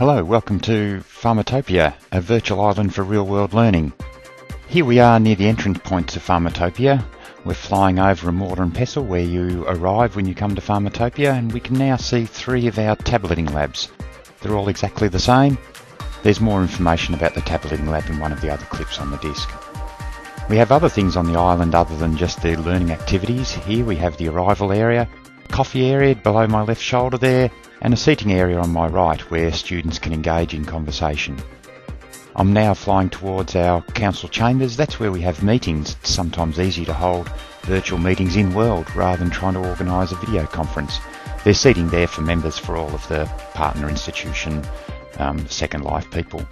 Hello, welcome to Pharmatopia, a virtual island for real-world learning. Here we are near the entrance points of Pharmatopia. We're flying over a mortar and pestle where you arrive when you come to Pharmatopia and we can now see three of our tableting labs. They're all exactly the same. There's more information about the tableting lab in one of the other clips on the disc. We have other things on the island other than just the learning activities. Here we have the arrival area, coffee area below my left shoulder there, and a seating area on my right where students can engage in conversation. I'm now flying towards our council chambers. That's where we have meetings. It's sometimes easy to hold virtual meetings in world rather than trying to organise a video conference. There's seating there for members for all of the partner institution um, Second Life people.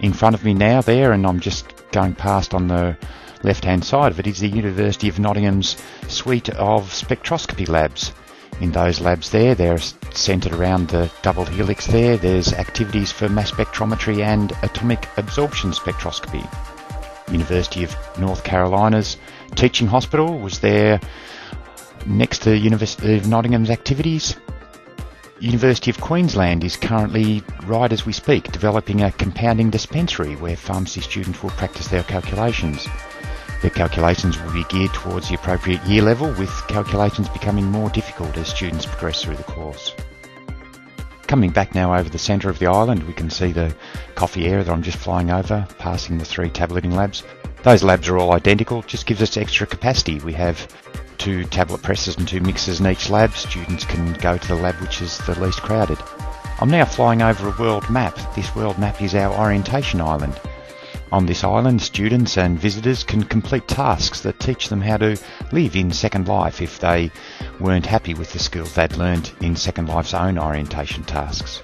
In front of me now there, and I'm just going past on the left hand side of it, is the University of Nottingham's suite of spectroscopy labs in those labs there. They're centred around the double helix there. There's activities for mass spectrometry and atomic absorption spectroscopy. University of North Carolina's teaching hospital was there next to University of Nottingham's activities. University of Queensland is currently, right as we speak, developing a compounding dispensary where pharmacy students will practice their calculations. The calculations will be geared towards the appropriate year level, with calculations becoming more difficult as students progress through the course. Coming back now over the centre of the island, we can see the coffee area that I'm just flying over, passing the three tableting labs. Those labs are all identical, just gives us extra capacity. We have two tablet presses and two mixers in each lab. Students can go to the lab which is the least crowded. I'm now flying over a world map. This world map is our orientation island. On this island, students and visitors can complete tasks that teach them how to live in Second Life if they weren't happy with the skills they'd learned in Second Life's own orientation tasks.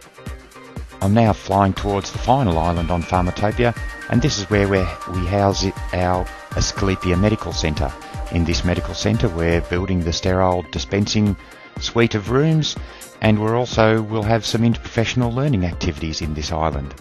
I'm now flying towards the final island on Pharmatopia, and this is where we house our Asclepius Medical Centre. In this medical centre, we're building the sterile dispensing suite of rooms, and we're also will have some interprofessional learning activities in this island.